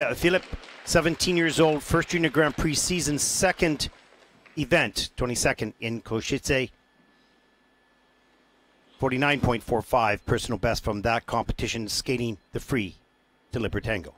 Uh, Filip, 17 years old, first junior Grand Prix season, second event, 22nd in Košice. 49.45 personal best from that competition, skating the free to Libertango.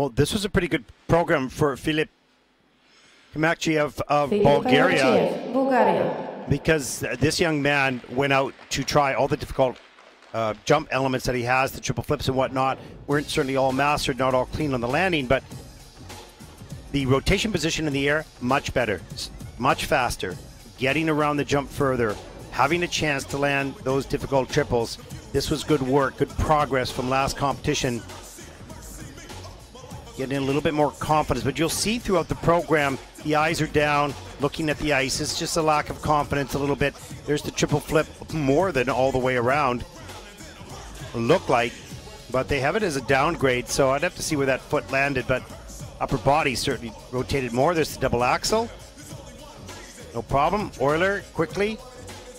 Well, this was a pretty good program for Filip Kaymakchiev of Bulgaria. Bulgaria. Because this young man went out to try all the difficult uh, jump elements that he has, the triple flips and whatnot, weren't certainly all mastered, not all clean on the landing, but the rotation position in the air, much better, much faster, getting around the jump further, having a chance to land those difficult triples. This was good work, good progress from last competition getting a little bit more confidence. But you'll see throughout the program, the eyes are down, looking at the ice. It's just a lack of confidence a little bit. There's the triple flip more than all the way around. Look like, but they have it as a downgrade, so I'd have to see where that foot landed. But upper body certainly rotated more. There's the double axel. No problem. Euler quickly.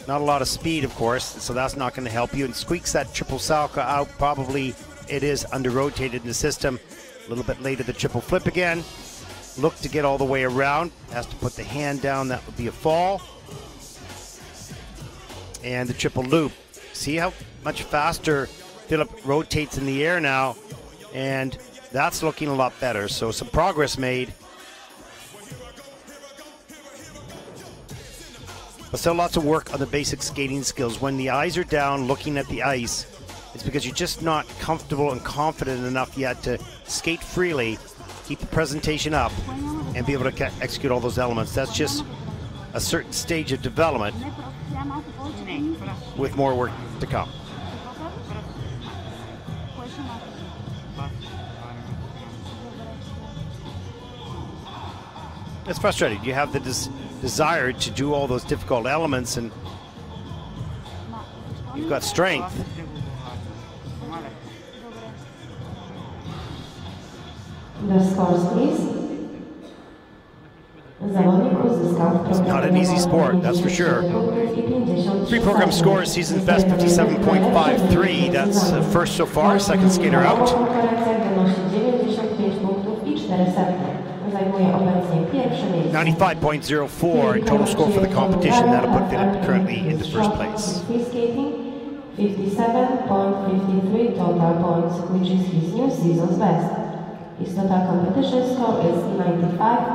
Not a lot of speed, of course, so that's not going to help you. And squeaks that triple salchow out probably it is under rotated in the system. A little bit later, the triple flip again. Look to get all the way around. Has to put the hand down. That would be a fall. And the triple loop. See how much faster Filip rotates in the air now. And that's looking a lot better. So some progress made. But still lots of work on the basic skating skills. When the eyes are down looking at the ice, it's because you're just not comfortable and confident enough yet to skate freely, keep the presentation up, and be able to execute all those elements. That's just a certain stage of development with more work to come. It's frustrating. You have the des- desire to do all those difficult elements, and you've got strength. The scores, please. Zawodnik uzyskał w It's not an easy sport, that's for sure. Three program scores, season best 57.53. That's uh, first so far, second skater out. konkurencja wynosi 95 punktów i 4 setne. Zajmuje obecnie pierwsze miejsce. 95.04 in total score for the competition. That'll put Filip currently into first place. 57.53 total points, which is his new season's best. His total competition score is 95.